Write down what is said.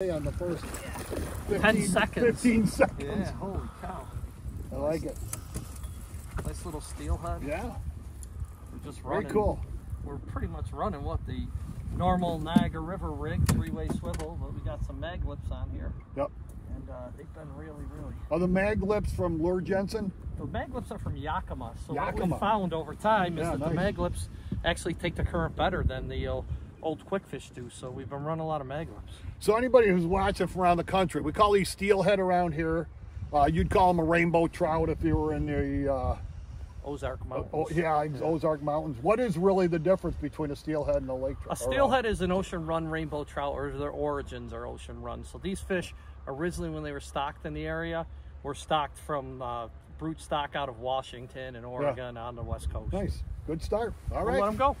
on the first 10 seconds. 15 seconds. Yeah, holy cow. I like it. Nice little steelhead. Yeah, We're just running. very cool. We're pretty much running what the normal Niagara River rig, three-way swivel, but we got some mag lips on here, Yep. and uh, they've been really, really. Are the mag lips from Luhr-Jensen? The mag lips are from Yakima, so what Yakima. we found over time is Yeah, that nice. the mag lips actually take the current better than the old Kwikfish do. So we've been running a lot of maglips. So anybody who's watching from around the country, we call these steelhead around here. Uh, you'd call them a rainbow trout if you were in the uh, Ozark Mountains. oh, yeah, Ozark Mountains. What is really the difference between a steelhead and a lake trout? A steelhead is an ocean run rainbow trout, or their origins are ocean run. So these fish, originally when they were stocked in the area, were stocked from uh, brood stock out of Washington and Oregon on the west coast. Nice, good start. All We'll right. let them go.